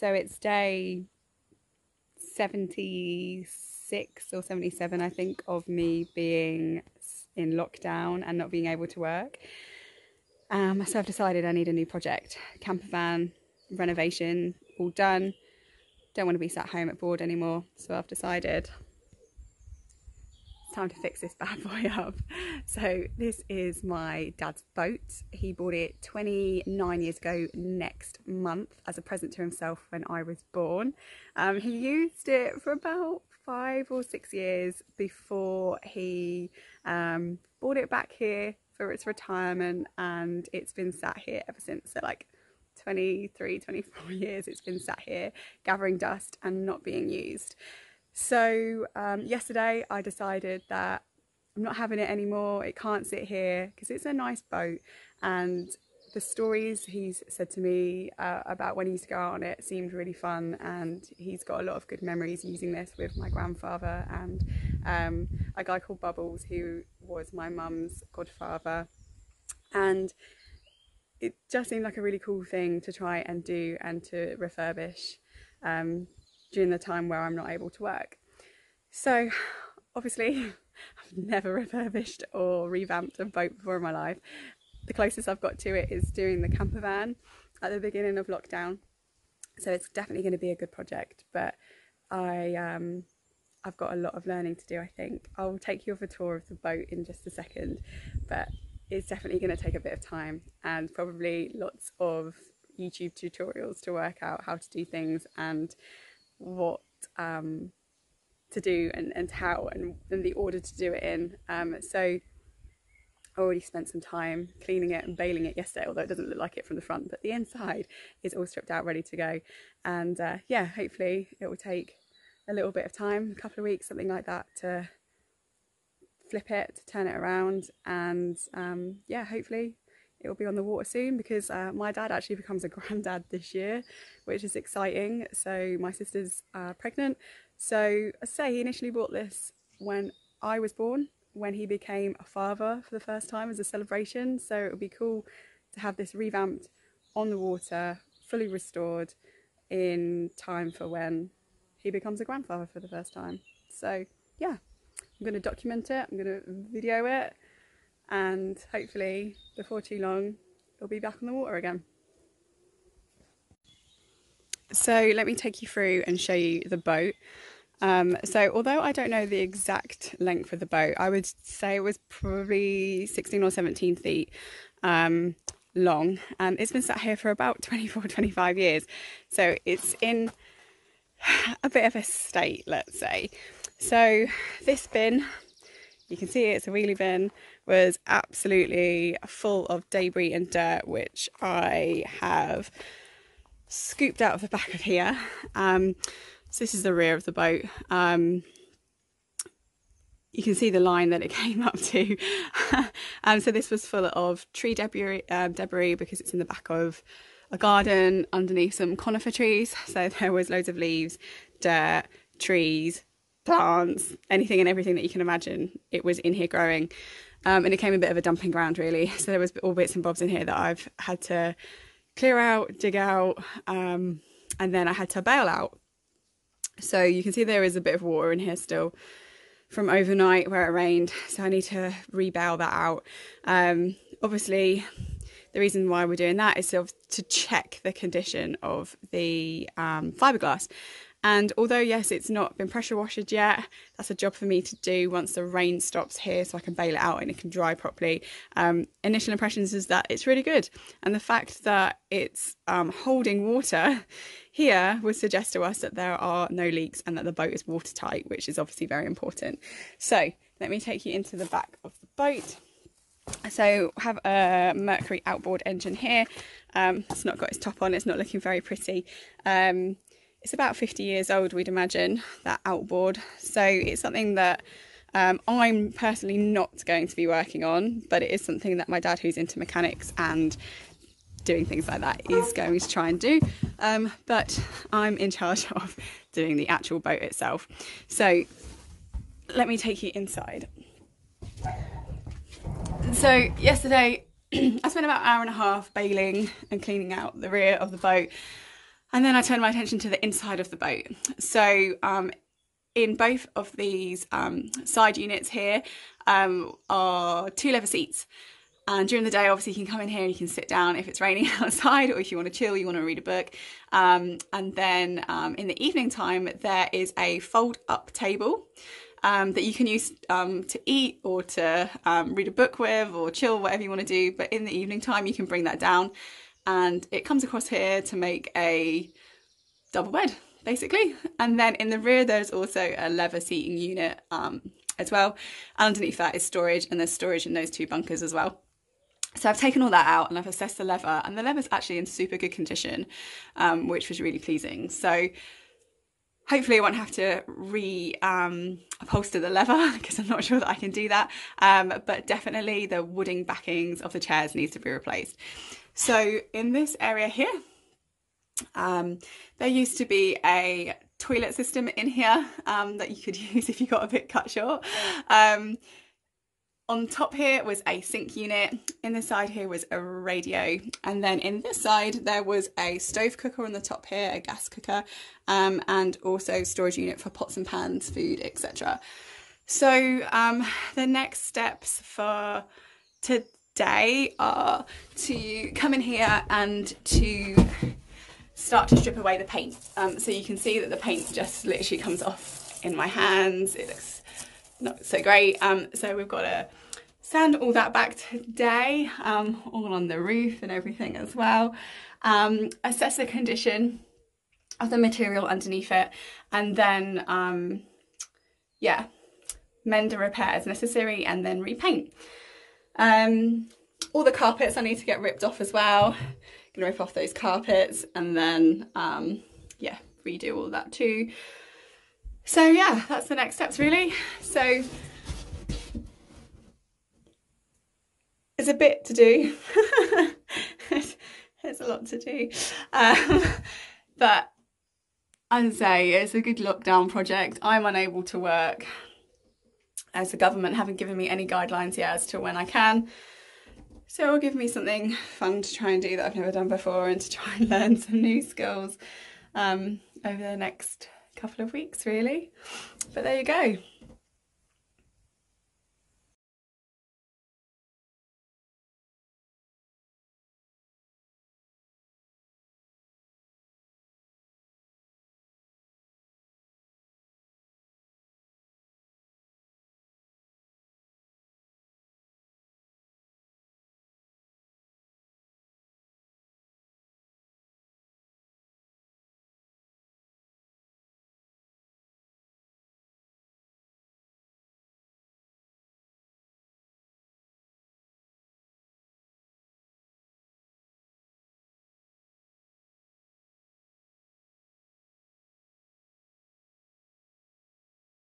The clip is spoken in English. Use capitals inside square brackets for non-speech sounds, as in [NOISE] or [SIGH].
So it's day 76 or 77, I think, of me being in lockdown and not being able to work. Um, so I've decided I need a new project. Camper van, renovation, all done. Don't want to be sat home at bored anymore. So I've decided time to fix this bad [LAUGHS] boy up. So this is my dad's boat. He bought it 29 years ago next month as a present to himself when I was born. Um, he used it for about five or six years before he um, bought it back here for its retirement and it's been sat here ever since. So like 23, 24 [LAUGHS] years it's been sat here gathering dust and not being used. So um, yesterday I decided that I'm not having it anymore. It can't sit here because it's a nice boat. And the stories he's said to me uh, about when he used to go out on it seemed really fun. And he's got a lot of good memories using this with my grandfather and um, a guy called Bubbles who was my mum's godfather. And it just seemed like a really cool thing to try and do and to refurbish. Um, during the time where I'm not able to work. So obviously [LAUGHS] I've never [LAUGHS] refurbished or revamped a boat before in my life the closest I've got to it is doing the camper van at the beginning of lockdown. So it's definitely going to be a good project, but I um, I've got a lot of learning to do. I think I'll take you off a tour of the boat in just a second, but it's definitely going to take a bit of time and probably lots of YouTube tutorials to work out how to do things and what um, to do and, and how and, and the order to do it in. Um, so I already spent some time cleaning it and baling it yesterday, although it doesn't look like it from the front, but the inside is all stripped out, ready to go. And uh, yeah, hopefully it will take a little bit of time, a couple of weeks, something like that, to flip it, to turn it around. And um, yeah, hopefully it will be on the water soon because uh, my dad actually becomes a [LAUGHS] granddad this year, which is exciting. So my sister's uh, pregnant. So I say he initially bought this when I was born when he became a father for the first time as a celebration. So it would be cool to have this revamped on the water, fully restored in time for when he becomes a grandfather for the first time. So yeah, I'm going to document it, I'm going to video it, and hopefully before too long it'll be back on the water again. So let me take you through and show you the boat. Um, so although I don't know the exact length of the boat, I would say it was probably 16 or 17 feet um, long and it's been sat here for about [LAUGHS] 24, 25 years. So it's in [SIGHS] a bit of a state, let's say. So this bin, you can see it's a wheelie bin, was absolutely full of debris and dirt, which I have scooped out of the back of here. Um, so this is the rear of the boat. Um, you can see the line that it [LAUGHS] came up to. [LAUGHS] um, so this was full of tree debris, uh, debris because it's in the back of a garden underneath some conifer trees. [LAUGHS] So there was loads of leaves, dirt, trees, plants, anything and everything that you can imagine. It was in here growing. Um, and it came a bit of a dumping ground really. So there was all bits and bobs in here that I've had to clear out, dig out, um, and then I had to bail out so you can see there is a bit of water in here still from overnight where it rained. So I need to rebail that out. Um, obviously, the reason why we're doing that is to check the condition of the um, fiberglass. And although, yes, it's not been pressure washed yet, that's a job for me to do once the rain stops here so I can bail it out and it can dry properly. Um, initial impressions is that it's really good. And the fact that it's um, holding water [LAUGHS] here would suggest to us that there are no leaks and that the boat is watertight, which is obviously very important. So let me take you into the back of the boat. So have a Mercury outboard engine here. Um, it's not got its top on, it's not looking very pretty. Um, it's about 50 years old, we'd imagine, that outboard. So it's something that um, I'm personally not going to be working on, but it is something that my dad, who's into mechanics and doing things like that, is going to try and do. Um, but I'm in charge [LAUGHS] of doing the actual boat itself. So let me take you inside. So yesterday, [CLEARS THROAT] I spent about an hour and a half bailing and cleaning out the rear of the boat. And then I turn my attention to the inside of the boat. So um, in both of these um, side units here um, are two leather seats. And during the day, obviously, you can come in here and you can sit down if it's raining [LAUGHS] outside, or if you want to chill, you want to read a book. Um, and then um, in the evening time, there is a fold up table um, that you can use um, to eat or to read a book with or chill, whatever you want to do. But in the evening time, you can bring that down and it comes across here to make a double bed basically. And then in the rear, there's also a leather seating unit um, as well. And underneath that is storage, and there's storage in those two bunkers as well. So I've taken all that out and I've assessed the leather, and the leather's actually in super good condition, um, which was really pleasing. So hopefully I won't have to re um, upholster the leather [LAUGHS] because I'm not sure that I can do that. Um, but definitely the wooding backings of the chairs needs to be replaced. So in this area here, um, there used to be a toilet system in here um, that you could [LAUGHS] use if you got a bit cut short. Um, on top here was a sink unit, in the side here was a radio, and then in this side there was a stove cooker on the top here, a gas cooker, um, and also storage unit for pots and pans, food, etc. So um, the next steps for are to come in here and to start to strip away the paint. Um, so you can see that the paint just literally comes off in my hands. It looks not so great. Um, so we've got to sand all that back today, um, all on the roof and everything as well. Um, assess the condition of the material underneath it and then, um, yeah, mend and repair as necessary and then repaint. Um, all the carpets I need to get ripped off as well. Gonna rip off those carpets and then, um, yeah, redo all that too. So yeah, that's the next steps really. So it's a bit to do. [LAUGHS] There's a lot to do. Um, but as I say, it's a good lockdown project. I'm unable to work as the government haven't given me any guidelines yet as to when I can. So it'll give me something fun to try and do that I've never done before and to try and [LAUGHS] learn some new skills um, over the next couple of weeks really. But there you go.